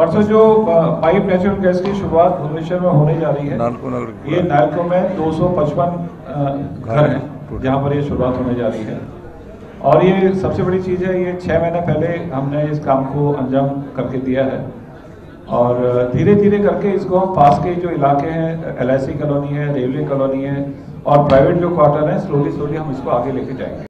परसों जो pipe natural gas की शुरुआत भुवनेश्वर में होने जा रही है नालको नगर ये नालको में दो सौ पचपन घर हैं जहाँ पर ये शुरुआत होने जा रही है। और ये सबसे बड़ी चीज़ है ये छः महीने पहले हमने इस काम को अंजाम करके दिया है। और धीरे धीरे करके इसको हम पास के जो इलाके हैं एलआईसी कॉलोनी है रेलवे कॉलोनी है और प्राइवेट जो क्वार्टर है स्लोली स्लोली हम इसको आगे लेके जाएँगे।